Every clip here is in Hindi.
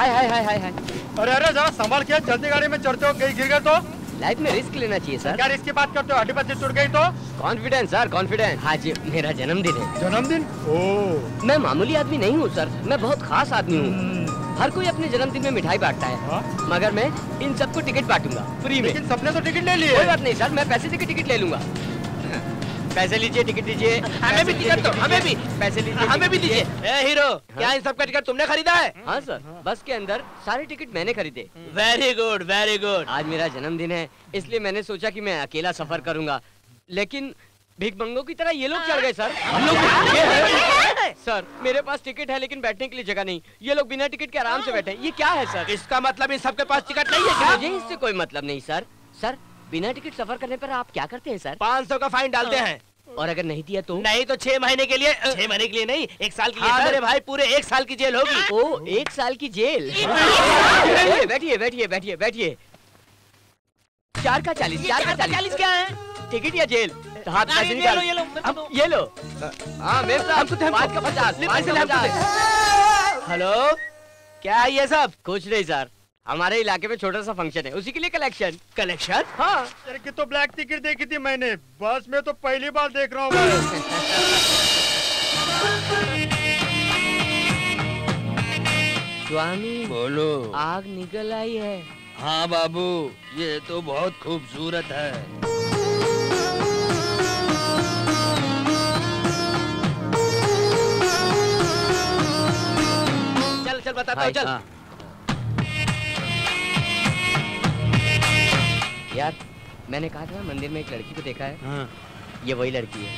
हाय हाय हाय हाय हाय। अरे अरे जरा संभाल के चलती गाड़ी में चढ़ते हो कहीं गिर गए तो। लाइफ में रिस्क लेना चाहिए सर क्या इसकी बात करते हो? हड्डी पत्ती टूट गई तो? कॉन्फिडेंस सर कॉन्फिडेंस आज मेरा जन्मदिन है। जन्मदिन? ओ। मैं मामूली आदमी नहीं हूँ सर मैं बहुत खास आदमी हूँ। हर कोई अपने जन्मदिन में मिठाई बांटता है। हाँ? मगर मैं इन सबको टिकट बांटूँगा। फ्री में। लेकिन सबने तो टिकट ले लिया कोई बात नहीं सर मैं पैसे देकर टिकट ले लूँगा। पैसे लीजिए टिकट लीजिए हमें भी टिकट दो, हमें भी। पैसे लीजिए हमें भी दीजिए। ए हीरो क्या इन सब का टिकट तुमने खरीदा है? हाँ सर बस के अंदर सारे टिकट मैंने खरीदे। वेरी गुड वेरी गुड आज मेरा जन्मदिन है इसलिए मैंने सोचा कि मैं अकेला सफ़र करूँगा। लेकिन भिकमंगों की तरह ये लोग चढ़ गए सर। हम लोग सर मेरे पास टिकट है लेकिन बैठने के लिए जगह नहीं। ये लोग बिना टिकट के आराम से बैठे ये क्या है सर? इसका मतलब इन सबके पास टिकट नहीं है क्या? मुझे इससे कोई मतलब नहीं सर। सर बिना टिकट सफ़र करने पर आप क्या करते हैं सर? पाँच सौ का फाइन डालते हैं। और अगर नहीं दिया तो? नहीं तो छह महीने के लिए छह महीने के लिए नहीं एक साल के लिए हाँ, मेरे भाई पूरे एक साल की जेल होगी। ओ एक साल की जेल। बैठिए बैठिए बैठिए बैठिए। चार का चालीस चार का चालीस। क्या है? टिकट या जेल? तो हाथ ये लो, ये लो, दो। ये लो। हाँ पाँच का पचास हेलो? क्या है ये सब? कुछ नहीं सर। हमारे इलाके में छोटा सा फ़ंक्शन है उसी के लिए कलेक्शन कलेक्शन हाँ। की तो ब्लैक टिकट देखी थी मैंने। बस में तो पहली बार देख रहा हूँ स्वामी बोलो। आग निकल आई है। हाँ बाबू ये तो बहुत खूबसूरत है। चल चल बताता हूँ चल। हाँ। यार मैंने कहा था मंदिर में एक लड़की को देखा है। हाँ। ये वही लड़की है।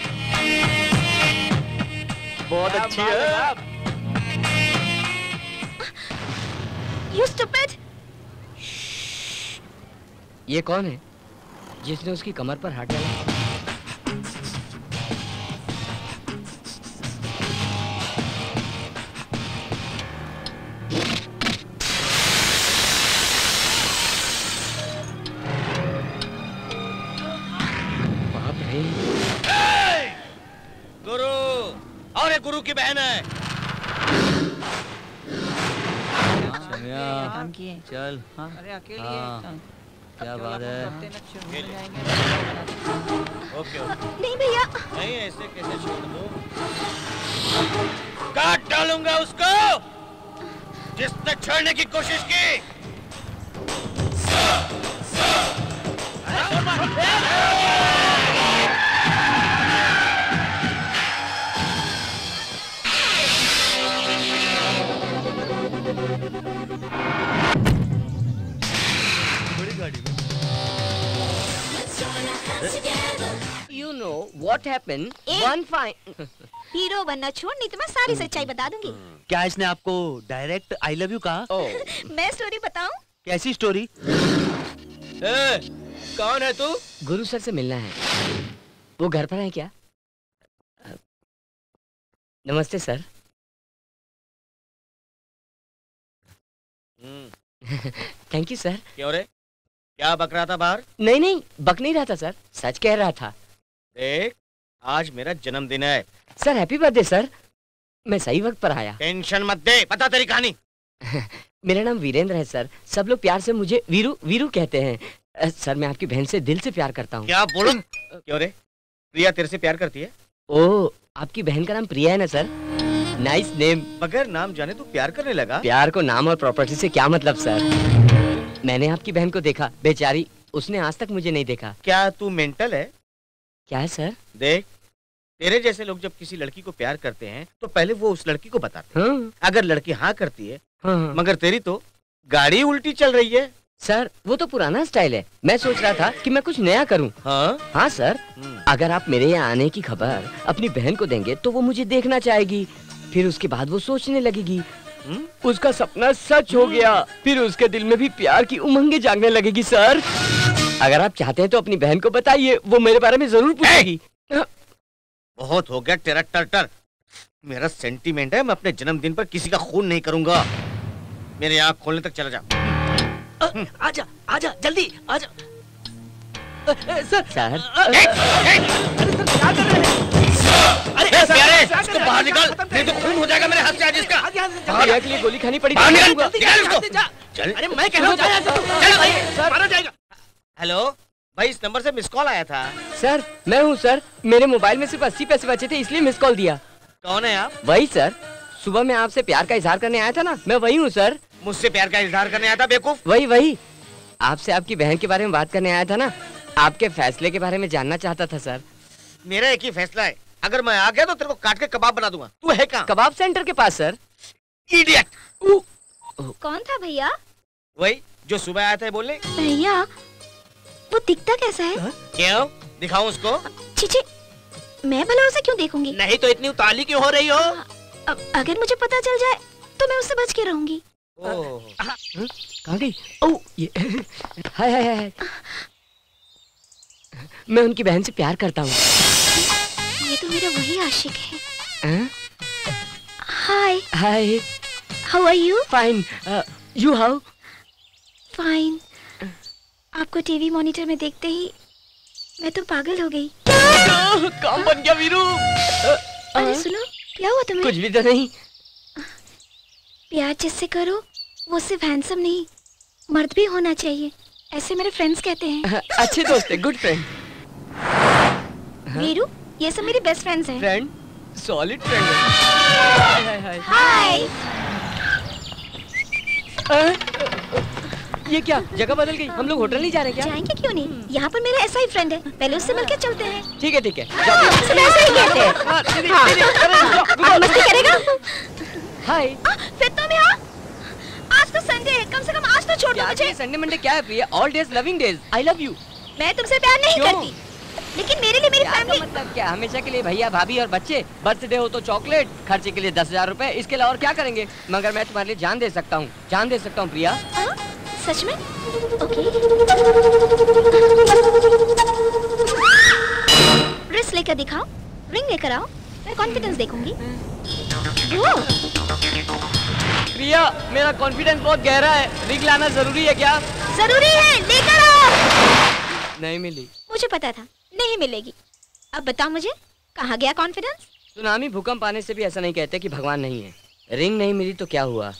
बहुत अच्छी है। यू स्टूपिड ये कौन है जिसने उसकी कमर पर हाथ डाला? What happen one fine hero बनना छोड़ नहीं तो मैं सारी सच्चाई बता दूँगी। क्या इसने आपको डायरेक्ट आई लव यू कहा? मैं स्टोरी बताऊँ? कैसी स्टोरी ए, कौन है तू? गुरु सर से मिलना है। वो घर पर है क्या? नमस्ते सर। थैंक यू सर क्यों रे? क्या बक रहा था बाहर? नहीं नहीं बक नहीं रहा था सर। सच कह रहा था। देख आज मेरा जन्मदिन है। सर हैप्पी बर्थडे सर मैं सही वक्त पर आया। टेंशन मत दे पता तेरी कहानी। मेरा नाम वीरेंद्र है सर। सब लोग प्यार से मुझे वीरू वीरू कहते हैं। सर मैं आपकी बहन से दिल से प्यार करता हूँ। क्या बोलो? क्यों रे? प्रिया तेरे से प्यार करती है? ओ आपकी बहन का नाम प्रिया है ना सर? नाइस नेम बगैर नाम जाने तू प्यार करने लगा? प्यार को नाम और प्रॉपर्टी से क्या मतलब सर? मैंने आपकी बहन को देखा। बेचारी उसने आज तक मुझे नहीं देखा। क्या तू मेंटल है? क्या है सर? देख तेरे जैसे लोग जब किसी लड़की को प्यार करते हैं तो पहले वो उस लड़की को बताते हैं। हाँ। अगर लड़की हाँ करती है हाँ हाँ। मगर तेरी तो गाड़ी उल्टी चल रही है। सर वो तो पुराना स्टाइल है। मैं सोच रहा था कि मैं कुछ नया करूँ। हाँ। हाँ सर। हम्म। अगर आप मेरे यहाँ आने की खबर अपनी बहन को देंगे तो वो मुझे देखना चाहेगी। फिर उसके बाद वो सोचने लगेगी। हम्म? उसका सपना सच हो गया। फिर उसके दिल में भी प्यार की उमंगे जागने लगेगी सर। अगर आप चाहते हैं तो अपनी बहन को बताइए। वो मेरे बारे में ज़रूर पूछेगी। बहुत हो गया तेरा टर्टर मेरा सेंटीमेंट है मैं अपने जन्मदिन पर किसी का खून नहीं करूँगा मेरे आँख खोलने तक चला जा आजा आजा जल्दी आजा अ, अ, सर सर अरे सर क्या कर रहे हैं अरे प्यारे इसको बाहर निकाल नहीं तो खून हो जाएगा मेरे हाथ से आज इसका प्रिया के लिए गोली खानी पड़ी बाहर निकाल निकाल इसको चल अरे मैं कह रहा हूँ जा यहाँ से तू। चल भाई मारा जाएगा हेलो भाई इस नंबर से मिस कॉल आया था। सर मैं हूँ सर। मेरे मोबाइल में सिर्फ़ अस्सी पैसे बचे थे इसलिए मिस कॉल दिया। कौन है आप? वही सर। सुबह मैं आपसे प्यार का इजहार करने आया था ना? मैं वही हूँ सर। मुझसे प्यार का इजहार करने आया था बेवकूफ़? वही वही। आपसे आपकी बहन के बारे में बात करने आया था ना? आपके फैसले के बारे में जानना चाहता था सर। मेरा एक ही फैसला है। अगर मैं आ गया तो तेरे को काट के कबाब बना दूँगा। तू है कहाँ? कबाब सेंटर के पास सर। इडियट कौन था भैया? वही जो सुबह आया था बोले भैया वो दिखता कैसा है? क्यों? दिखाऊँ उसको? चीची मैं भला उसे क्यों देखूँगी? नहीं तो इतनी उताली क्यों हो रही हो? अब अगर मुझे पता चल जाए तो मैं उससे बच के रहूँगी। ओह कहाँ गई? ओ। ये हाय हाय हाय मैं उनकी बहन से प्यार करता हूँ। ये तो मेरा वही आशिक है। हाँ? Hi. Hi. How are you fine you how fine आपको टीवी मॉनिटर में देखते ही मैं तो पागल हो गई। काम बन गया वीरू। अरे सुनो क्या हुआ तुम्हें? कुछ भी तो नहीं। प्यार जिससे करो वो सिर्फ़ हैंडसम नहीं मर्द भी होना चाहिए ऐसे मेरे फ्रेंड्स कहते हैं। अच्छे दोस्त है गुड फ्रेंड वीरू ये सब मेरे बेस्ट फ्रेंड्स हैं। Friend solid friend hi hi hi hi ये क्या? जगह बदल गई। हम लोग होटल नहीं जा रहे क्या? जाएँगे क्यों नहीं? यहाँ पर मेरा ऐसा ही फ्रेंड है। पहले उससे मिलकर चलते हैं। ठीक है ठीक है। ही कहते हैं। हाँ, हाय। फिर यहाँ आज तो संडे है। कम से कम आज तो छोड़ दो मुझे। संडे मंडे क्या है Priya all days loving days I love you मैं तुमसे प्यार नहीं करती। लेकिन मेरे लिए मेरी फैमिली मतलब क्या? हमेशा के लिए भैया भाभी और बच्चे। बर्थडे हो तो चॉकलेट खर्चे के लिए दस हज़ार रूपए। इसके अलावा और क्या करेंगे? मगर मैं तुम्हारे लिए जान दे सकता हूँ। जान दे सकता हूँ प्रिया? सच में? ओके रिस्ट लेकर दिखाओ। रिंग लेकर आओ। मैं कॉन्फिडेंस देखूँगी। प्रिया मेरा कॉन्फिडेंस बहुत गहरा है। रिंग लाना ज़रूरी है क्या? ज़रूरी है। लेकर आओ। नहीं मिली। मुझे पता था। नहीं मिलेगी। अब बताओ मुझे कहाँ गया कॉन्फिडेंस सुनामी भूकंप आने से भी ऐसा नहीं कहते कि भगवान नहीं है। रिंग नहीं मिली तो क्या हुआ?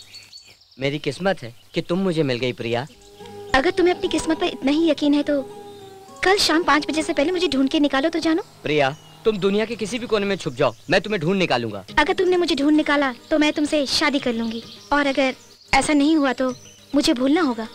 मेरी किस्मत है कि तुम मुझे मिल गई प्रिया। अगर तुम्हें अपनी किस्मत पर इतना ही यकीन है तो कल शाम पाँच बजे से पहले मुझे ढूंढ के निकालो तो जानो। प्रिया तुम दुनिया के किसी भी कोने में छुप जाओ मैं तुम्हें ढूंढ निकालूँगा। अगर तुमने मुझे ढूंढ निकाला तो मैं तुमसे शादी कर लूँगी। और अगर ऐसा नहीं हुआ तो मुझे भूलना होगा।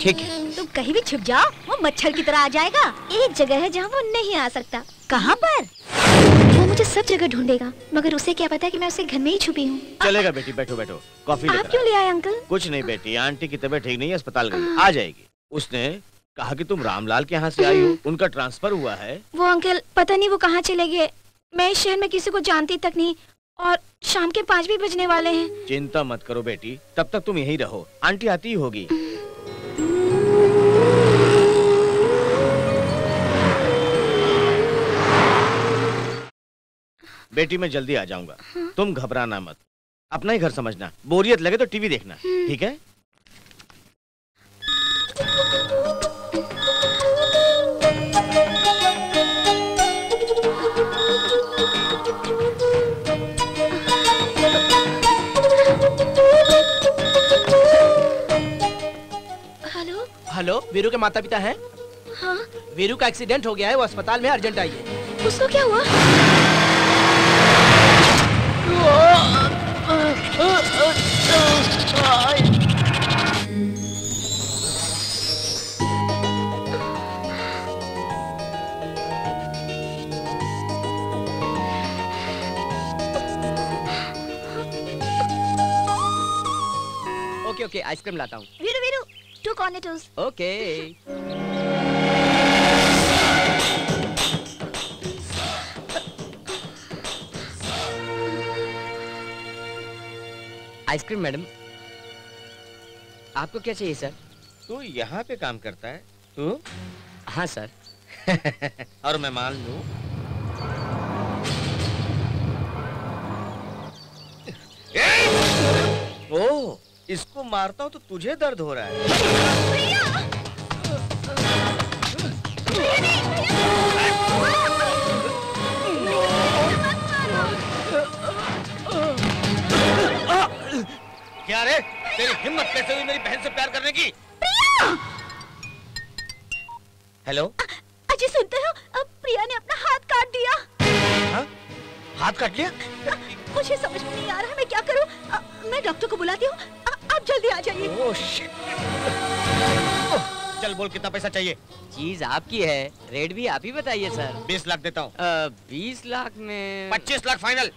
ठीक है। तुम कहीं भी छुप जाओ वो मच्छर की तरह आ जाएगा। एक जगह है जहाँ वो नहीं आ सकता। कहाँ पर? मुझे सब जगह ढूंढेगा मगर उसे क्या पता कि मैं उसे घर में ही छुपी हूँ। चलेगा बेटी बैठो बैठो। कॉफ़ी आप क्यों ले आए अंकल? कुछ नहीं बेटी आंटी की तबीयत ठीक नहीं है अस्पताल गई। आ जाएगी। उसने कहा कि तुम रामलाल के यहाँ से आई हो उनका ट्रांसफ़र हुआ है। वो अंकल पता नहीं वो कहाँ चले गए। मैं इस शहर में किसी को जानती तक नहीं और शाम के पाँच भी बजने वाले हैं। चिंता मत करो बेटी तब तक तुम यही रहो। आंटी आती ही होगी। बेटी मैं जल्दी आ जाऊँगा। हाँ? तुम घबराना मत। अपना ही घर समझना। बोरियत लगे तो टीवी देखना। ठीक है? हेलो? हेलो वीरू के माता पिता हैं? हाँ। वीरू का एक्सीडेंट हो गया है वो अस्पताल में अर्जेंट आइए उसको क्या हुआ? ओके ओके आइसक्रीम लाता हूँ। Veeru Veeru two Cornettos okay ice cream madam. आपको क्या चाहिए सर? तू यहाँ पे काम करता है। तू? हाँ सर। और मैं मान लूँ ओ इसको मारता हूँ तो तुझे दर्द हो रहा है। हिम्मत कैसे हुई मेरी बहन से प्यार करने की? हेलो अजय सुनते हो? अब प्रिया ने अपना हाथ काट दिया। हाँ? हाथ काट लिया? मुझे समझ में नहीं आ रहा मैं क्या करूँ? अ, मैं डॉक्टर को बुलाती हूँ। आप जल्दी आ जाइए। चल बोल कितना पैसा चाहिए? चीज़ आपकी है। रेट भी आप ही बताइए सर। बीस लाख देता हूँ। बीस लाख में पच्चीस लाख फाइनल।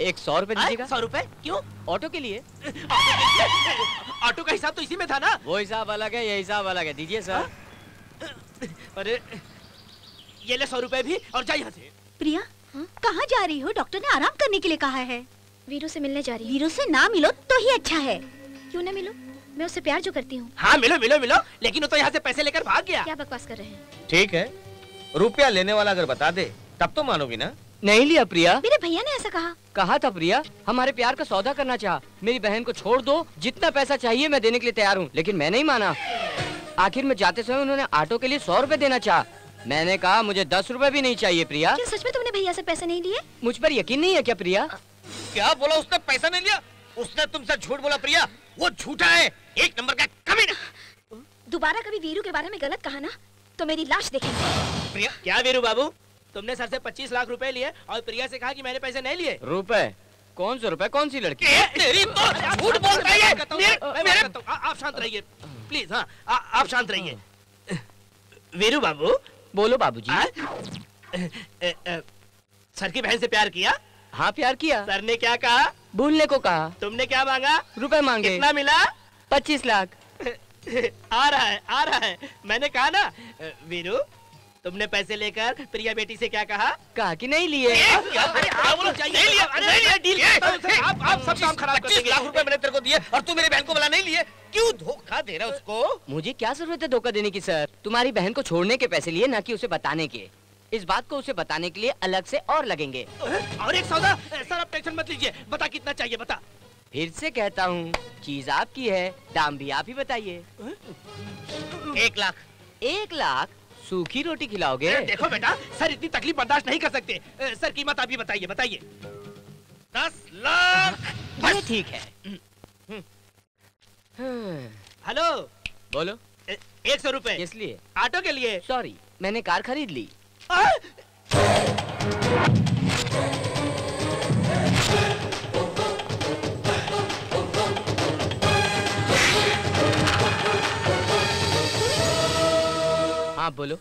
एक सौ रुपए दीजिएगा। सौ रुपए? क्यों? ऑटो के लिए। ऑटो का हिसाब तो इसी में था ना? वो हिसाब अलग है ये हिसाब अलग है। दीजिए सर। अरे ये ले सौ रुपए भी और जा यहाँ से। प्रिया कहाँ जा रही हो? डॉक्टर ने आराम करने के लिए कहा है। वीरू से मिलने जा रही वीरू से ना मिलो तो ही अच्छा है। क्यों ना मिलो? मैं उससे प्यार जो करती हूँ। हाँ मिलो मिलो मिलो। लेकिन वो तो यहाँ से पैसे लेकर भाग गया। क्या बकवास कर रहे हैं? ठीक है। रुपया लेने वाला अगर बता दे तब तो मानोगी ना? नहीं लिया प्रिया। मेरे भैया ने ऐसा कहा। कहा था प्रिया? हमारे प्यार का सौदा करना चाहा। मेरी बहन को छोड़ दो जितना पैसा चाहिए मैं देने के लिए तैयार हूँ। लेकिन मैं नहीं माना। आखिर में जाते समय उन्होंने ऑटो के लिए सौ रूपए देना चाहा। मैंने कहा मुझे दस रूपए भी नहीं चाहिए प्रिया। क्या सच में तुमने भैया से पैसे नहीं लिए? मुझ पर यकीन नहीं है क्या प्रिया? क्या बोला उसने पैसा नहीं लिया? उसने तुमसे झूठ बोला प्रिया। वो झूठा है। एक नंबर का कमीना। दोबारा कभी वीरू के बारे में गलत कहा ना तो मेरी लाश देखेंगे। प्रिया क्या वीरू बाबू? तुमने सर से पच्चीस लाख रुपए लिए और प्रिया से कहा कि मैंने पैसे नहीं लिए? रुपए? कौन से रुपए? कौन सी लड़की? तेरी तो झूठ बोलता है। मेरे मेरे आप शांत रहिए। प्लीज़ हाँ आप शांत रहिए। वीरू बाबू? बोलो बाबूजी? अ, अ, सर की बहन से प्यार किया? हाँ प्यार किया। सर ने क्या कहा? भूलने को कहा। तुमने क्या मांगा? रुपए मांगे। कितना मिला? पच्चीस लाख। आ रहा है आ रहा है। मैंने कहा ना वीरू तुमने पैसे लेकर प्रिया बेटी से क्या कहा? कहा कि नहीं लिए। अरे आप लोग जाइए। नहीं लिया, अरे नहीं लिया। मैं डील करता सर, आप आप सब काम खराब कर देंगे लाख रुपए मैंने तेरे को दिए और तू मेरी बहन को बोला नहीं लिए। क्यों धोखा दे रहा उसको? मुझे क्या ज़रूरत है धोखा देने की सर? तुम्हारी बहन को छोड़ने के पैसे लिए ना कि उसे बताने के। इस बात को उसे बताने के लिए अलग से और लगेंगे। और एक सौदा सर आप टेंशन मत लीजिए। बता कितना चाहिए बता। फिर से कहता हूँ चीज़ आपकी है दाम भी आप ही बताइए। एक लाख। एक लाख? सूखी रोटी खिलाओगे? देखो बेटा सर इतनी तकलीफ़ बर्दाश्त नहीं कर सकते। सर कीमत आप ही बताइए बताइए। दस लाख। ये ठीक है। हेलो। बोलो। एक सौ रूपए। इसलिए ऑटो के लिए। सॉरी मैंने कार खरीद ली? हाँ बोलो।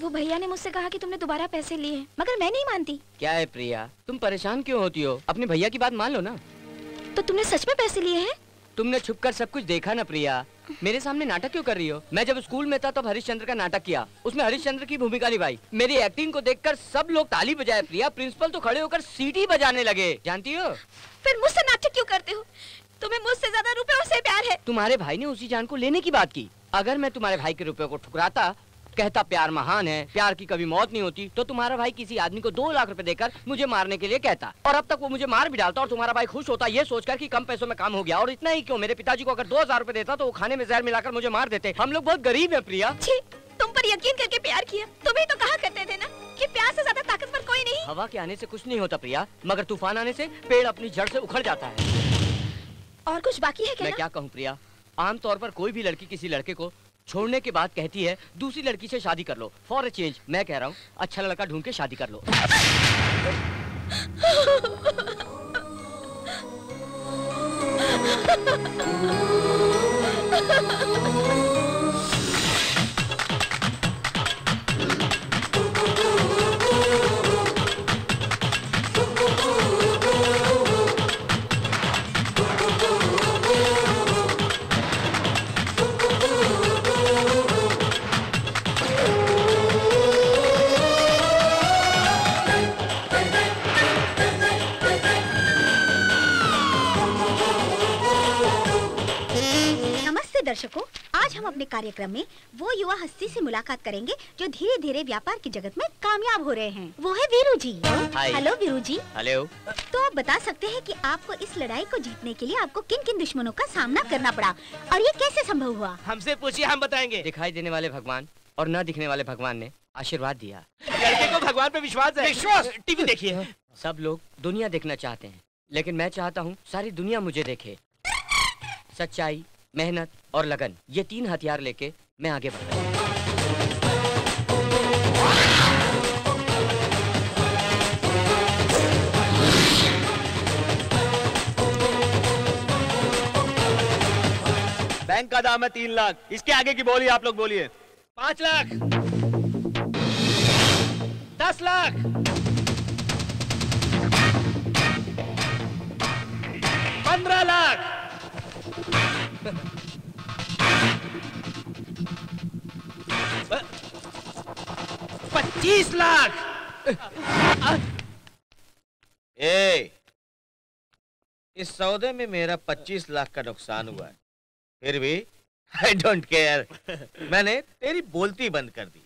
वो भैया ने मुझसे कहा कि तुमने दोबारा पैसे लिए हैं मगर मैं नहीं मानती। क्या है प्रिया? तुम परेशान क्यों होती हो? अपने भैया की बात मान लो ना। तो तुमने सच में पैसे लिए हैं? तुमने छुपकर सब कुछ देखा ना प्रिया? मेरे सामने नाटक क्यों कर रही हो? मैं जब स्कूल में था तब तो हरिश्चंद्र का नाटक किया। उसमें हरिश्चंद्र की भूमिका निभाई। मेरी एक्टिंग को देखकर सब लोग ताली बजाए प्रिया प्रिंसिपल तो खड़े होकर सीटी बजाने लगे। जानती हो? फिर मुझसे नाटक क्यों करते हो? तुम्हें मुझसे ज़्यादा रुपए से प्यार है। तुम्हारे भाई ने उसी जान को लेने की बात की। अगर मैं तुम्हारे भाई के रुपए को ठुकराता कहता प्यार महान है प्यार की कभी मौत नहीं होती तो तुम्हारा भाई किसी आदमी को दो लाख रुपए देकर मुझे मारने के लिए कहता। और अब तक वो मुझे मार भी डालता और तुम्हारा भाई खुश होता ये सोचकर कि कम पैसों में काम हो गया। और इतना ही क्यों? मेरे पिताजी को अगर दो हज़ार रुपए देता तो वो खाने में जहर मिलाकर मुझे मार देते। हम लोग बहुत गरीब है प्रिया। तुम पर यकीन करके प्यार किया। तुम्हें तो कहा करते थे ना कि प्यार से ज़्यादा ताकतवर कोई नहीं। हवा के आने से कुछ नहीं होता प्रिया। मगर तूफ़ान आने से पेड़ अपनी जड़ से उखड़ जाता है। और कुछ बाकी है मैं क्या क्या कहूँ प्रिया? आमतौर पर कोई भी लड़की किसी लड़के को छोड़ने के बाद कहती है, दूसरी लड़की से शादी कर लो। फॉर अ चेंज मैं कह रहा हूँ अच्छा लड़का ढूंढ के शादी कर लो। कार्यक्रम में वो युवा हस्ती से मुलाकात करेंगे जो धीरे धीरे व्यापार की जगत में कामयाब हो रहे हैं। वो है वीरू जी। हेलो वीरू जी। हेलो तो आप बता सकते हैं कि आपको इस लड़ाई को जीतने के लिए आपको किन किन दुश्मनों का सामना करना पड़ा और ये कैसे संभव हुआ? हमसे पूछिए हम बताएँगे। दिखाई देने वाले भगवान और न दिखने वाले भगवान ने आशीर्वाद दिया। लड़के को भगवान पे विश्वास है। विश्वास? टीवी देखिए। सब लोग दुनिया देखना चाहते हैं लेकिन मैं चाहता हूँ सारी दुनिया मुझे देखे। सच्चाई मेहनत और लगन, ये तीन हथियार लेके मैं आगे बढ़ रहा बैंक का दाम है तीन लाख। इसके आगे की बोली, आप लोग बोलिए। पाँच लाख। दस लाख। पंद्रह लाख। पच्चीस लाख। ए इस सौदे में मेरा 25 लाख का नुकसान हुआ है। फिर भी आई डोंट केयर मैंने तेरी बोलती बंद कर दी।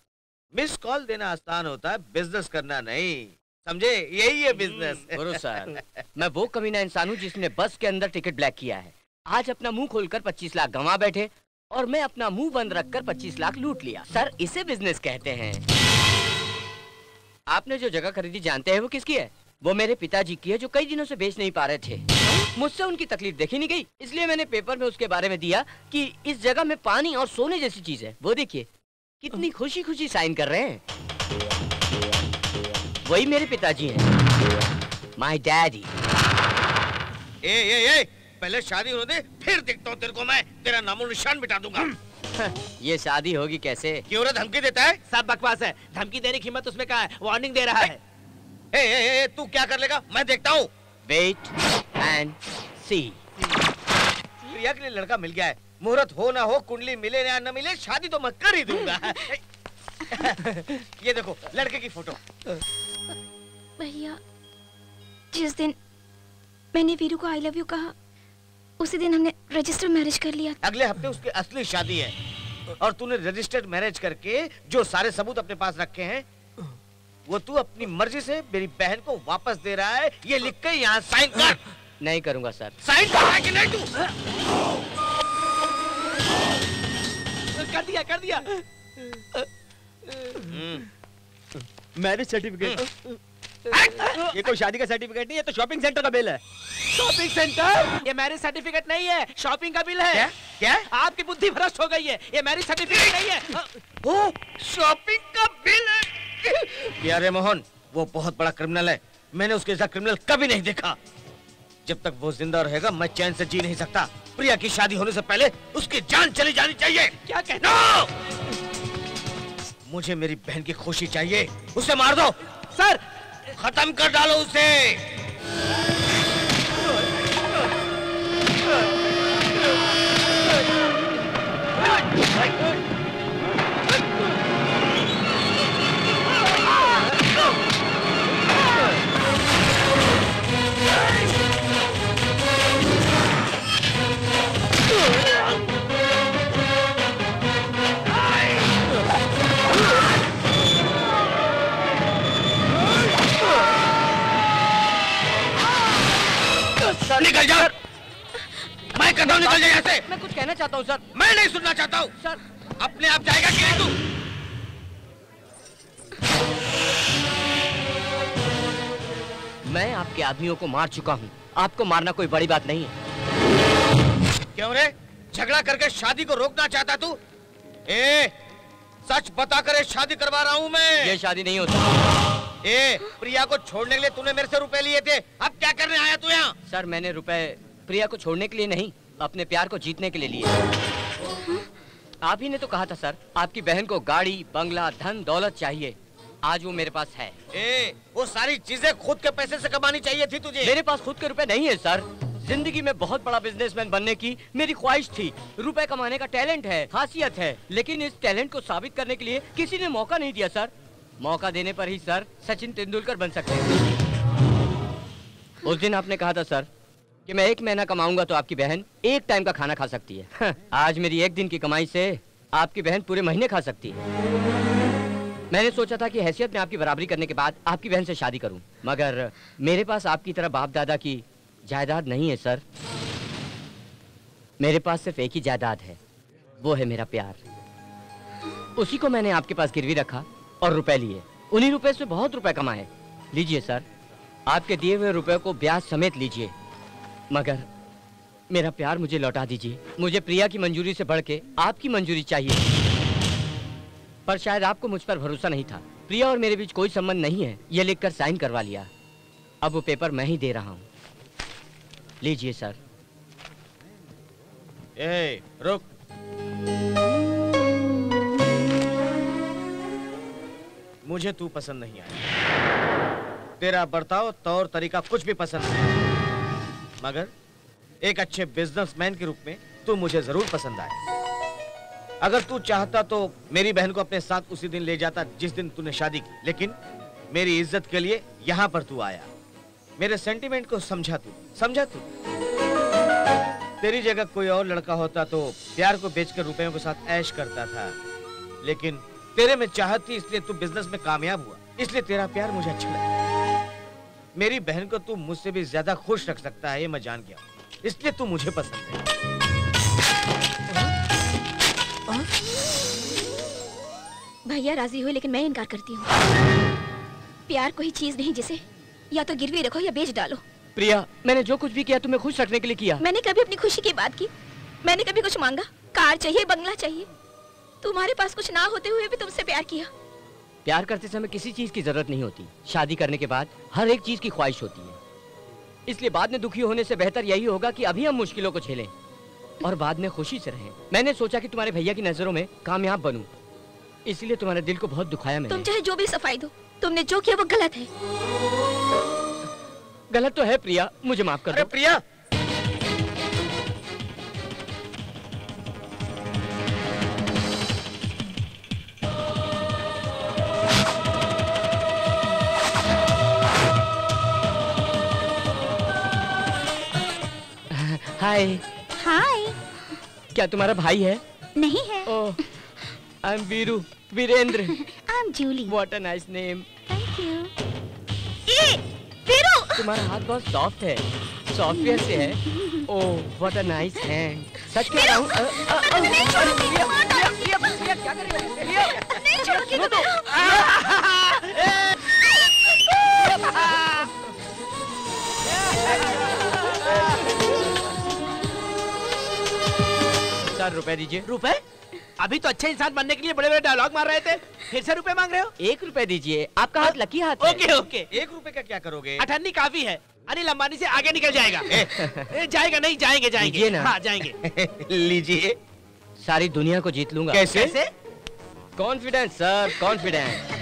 मिस कॉल देना आसान होता है बिज़नेस करना नहीं। समझे? यही है बिज़नेस गुरु सर मैं वो कमीना इंसान हूँ जिसने बस के अंदर टिकट ब्लैक किया है। आज अपना मुँह खोलकर 25 लाख गंवा बैठे और मैं अपना मुँह बंद रखकर 25 लाख लूट लिया। सर, इसे बिज़नेस कहते हैं। आपने जो जगह खरीदी जानते हैं वो किसकी है? वो मेरे पिताजी की है, जो कई दिनों से बेच नहीं पा रहे थे। मुझसे उनकी तकलीफ़ देखी नहीं गई, इसलिए मैंने पेपर में उसके बारे में दिया कि इस जगह में पानी और सोने जैसी चीज़ है। वो देखिए, कितनी खुशी खुशी साइन कर रहे हैं। वही मेरे पिताजी हैं। माय डैडी ए ए ए पहले शादी होने दे फिर देखता हूँ तेरे को मैं। तेरा नामो निशान मिटा दूँगा। ये शादी होगी कैसे? क्यों रे धमकी देता है? सब बकवास है। धमकी देने की हिम्मत उसमें कहा है? वार्निंग दे रहा है। ए, ए, ए, तू क्या कर लेगा? मैं देखता हूँ। वेट एंड सी प्रिया के लिए लड़का मिल गया है। मुहूर्त हो ना हो कुंडली मिले या न मिले शादी तो मैं कर ही दूँगा। ये देखो लड़के की फ़ोटो। भैया जिस दिन मैंने वीरू को आई लव यू कहा उसी दिन हमने रजिस्टर मैरिज कर लिया। अगले हफ़्ते उसकी असली शादी है। और तूने रजिस्टर्ड मैरिज करके जो सारे सबूत अपने पास रखे हैं वो तू अपनी मर्ज़ी से मेरी बहन को वापस दे रहा है। ये लिख के यहाँ साइन कर। नहीं करूँगा सर। साइन कर रहा है कि नहीं तू? कर दिया कर दिया। मैरिज सर्टिफिकेट ये कोई शादी का सर्टिफिकेट नहीं ये तो शॉपिंग सेंटर का बिल है। शॉपिंग सेंटर ये मैरिज सर्टिफिकेट नहीं है शॉपिंग का बिल है। क्या? क्या? आपकी बुद्धि भ्रष्ट हो गई है ये मैरिज सर्टिफिकेट नहीं है। ओ शॉपिंग का बिल है। यारे मोहन वो बहुत बड़ा क्रिमिनल है। मैंने उसके साथ क्रिमिनल कभी नहीं देखा। जब तक वो ज़िंदा रहेगा मैं चैन से जी नहीं सकता। प्रिया की शादी होने से पहले उसकी जान चली जानी चाहिए। क्या कहना नो मुझे मेरी बहन की खुशी चाहिए। उसे मार दो। सर खत्म कर डालो उसे। निकल जा। मैं कहता हूँ निकल जा यहाँ से। मैं कुछ कहना चाहता हूँ सर। मैं नहीं सुनना चाहता हूँ। सर। अपने आप जाएगा कि तू? मैं आपके आदमियों को मार चुका हूँ। आपको मारना कोई बड़ी बात नहीं है। क्यों रे? झगड़ा करके शादी को रोकना चाहता तू? ए सच बता कर शादी करवा रहा हूँ मैं। ये शादी नहीं होती। ए प्रिया को छोड़ने के लिए तूने मेरे से रुपए लिए थे। अब क्या करने आया तू यहाँ? सर मैंने रुपए प्रिया को छोड़ने के लिए नहीं अपने प्यार को जीतने के लिए लिए। आप ही ने तो कहा था सर आपकी बहन को गाड़ी बंगला धन दौलत चाहिए। आज वो मेरे पास है। ए वो सारी चीज़ें खुद के पैसे से कमानी चाहिए थी तुझे। मेरे पास खुद के रुपए नहीं है सर। ज़िंदगी में बहुत बड़ा बिजनेसमैन बनने की मेरी ख्वाहिश थी। रुपए कमाने का टैलेंट है खासियत है। लेकिन इस टैलेंट को साबित करने के लिए किसी ने मौका नहीं दिया सर। मौका देने पर ही सर सचिन तेंदुलकर बन सकते हैं। उस दिन आपने कहा था सर कि मैं एक महीना कमाऊँगा तो आपकी बहन एक टाइम का खाना खा सकती है। आज मेरी एक दिन की कमाई से आपकी बहन पूरे महीने खा सकती है। मैंने सोचा था कि हैसियत में आपकी बराबरी करने के बाद आपकी बहन से शादी करूँ मगर मेरे पास आपकी तरह बाप दादा की जायदाद नहीं है सर। मेरे पास सिर्फ़ एक ही जायदाद है वो है मेरा प्यार। उसी को मैंने आपके पास गिरवी रखा और रुपए लिए। उन्हीं रुपए से बहुत रुपए कमाए। लीजिए, सर। आपके दिए हुए रुपए को ब्याज समेत लीजिए। मगर मेरा प्यार मुझे लौटा दीजिए। मुझे प्रिया की मंजूरी से बढ़ आपकी मंजूरी चाहिए। पर शायद आपको मुझ पर भरोसा नहीं था। प्रिया और मेरे बीच कोई संबंध नहीं है। यह लिखकर साइन करवा लिया। अब वो पेपर मैं ही दे रहा हूँ। लीजिए, सर। ए, रुक। मुझे तू पसंद नहीं आया तेरा बर्ताव, तौर, तरीका कुछ भी पसंद नहीं। मगर एक अच्छे बिजनेसमैन के रूप में तू मुझे ज़रूर पसंद आया अगर तू चाहता तो मेरी बहन को अपने साथ उसी दिन ले जाता जिस दिन तूने शादी की। लेकिन मेरी इज़्ज़त के लिए यहाँ पर तू आया। मेरे सेंटीमेंट को समझा तू समझा तू। तेरी जगह कोई और लड़का होता तो प्यार को बेचकर रुपयों के साथ ऐश करता था। लेकिन तेरे में चाहत थी इसलिए तू बिज़नेस में कामयाब हुआ। इसलिए तेरा प्यार मुझे अच्छा लगा। मेरी बहन को तू मुझसे भी ज़्यादा खुश रख सकता है ये मैं जान गया इसलिए तू मुझे पसंद है। भैया राज़ी हुए लेकिन मैं इनकार करती हूँ। प्यार कोई चीज़ नहीं जिसे या तो गिरवी रखो या बेच डालो। प्रिया मैंने जो कुछ भी किया तुम्हें खुश रखने के लिए किया। मैंने कभी अपनी खुशी की बात की? मैंने कभी कुछ मांगा? कार चाहिए बंगला चाहिए? तुम्हारे पास कुछ ना होते हुए भी तुमसे प्यार किया। प्यार करते समय किसी चीज़ की ज़रूरत नहीं होती। शादी करने के बाद हर एक चीज़ की ख्वाहिश होती है। इसलिए बाद में दुखी होने से बेहतर यही होगा कि अभी हम मुश्किलों को झेलें और बाद में खुशी से रहें। मैंने सोचा कि तुम्हारे भैया की नज़रों में कामयाब बनूं। इसलिए तुम्हारे दिल को बहुत दुखाया मैंने। तुम चाहे जो भी सफ़ाई दो तुमने जो किया वो गलत है। गलत तो है प्रिया मुझे माफ़ कर अरे दो प्रिया हाय हाय क्या तुम्हारा भाई है? नहीं है। ओह I am Veeru Virender I am Julie what a nice name thank you ए वीरू तुम्हारा हाथ बहुत सॉफ्ट है। सॉफ्टवेयर से है? Oh what a nice hand सच कह रहा हूँ अ, चार रुपए दीजिए। रुपए? अभी तो अच्छे इंसान बनने के लिए बड़े बड़े डायलॉग मार रहे थे। फिर से रुपए मांग रहे हो? एक रुपए दीजिए। आपका हाथ लकी हाथ ओके ओके। एक रुपए का क्या करोगे? अठन्नी काफ़ी है। अनिल अंबानी से आगे निकल जाएगा। ए, जाएगा नहीं जाएँगे जाएँगे। ना। हाँ जाएँगे। लीजिए। सारी दुनिया को जीत लूँगा। कैसे? Confidence sir confidence